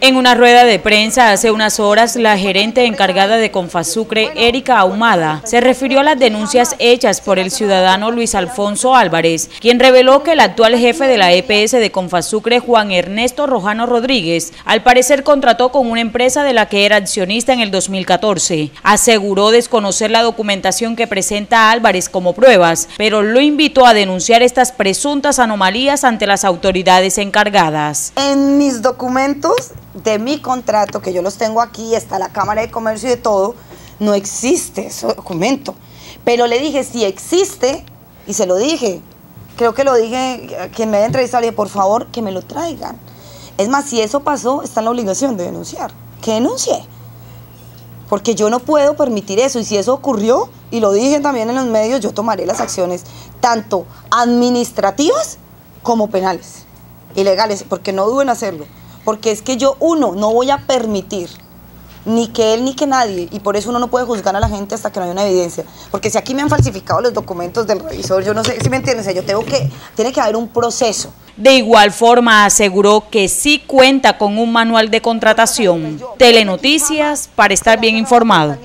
En una rueda de prensa hace unas horas, la gerente encargada de Confasucre, Erika Ahumada, se refirió a las denuncias hechas por el ciudadano Luis Alfonso Álvarez, quien reveló que el actual jefe de la EPS de Confasucre, Juan Ernesto Rojano Rodríguez, al parecer contrató con una empresa de la que era accionista en el 2014. Aseguró desconocer la documentación que presenta Álvarez como pruebas, pero lo invitó a denunciar estas presuntas anomalías ante las autoridades encargadas. En mis documentos de mi contrato, que yo los tengo aquí, está la Cámara de Comercio y de todo, no existe ese documento. Pero le dije, si existe, y se lo dije, creo que lo dije a quien me haya entrevistado, le dije, por favor, que me lo traigan. Es más, si eso pasó, está en la obligación de denunciar. Que denuncie. Porque yo no puedo permitir eso. Y si eso ocurrió, y lo dije también en los medios, yo tomaré las acciones, tanto administrativas como penales, ilegales, porque no duden hacerlo porque es que yo, uno, no voy a permitir ni que él ni que nadie, y por eso uno no puede juzgar a la gente hasta que no haya una evidencia. Porque si aquí me han falsificado los documentos del revisor, yo no sé si me entiendes, yo tengo que, tiene que haber un proceso. De igual forma aseguró que sí cuenta con un manual de contratación. Telenoticias para estar bien informado.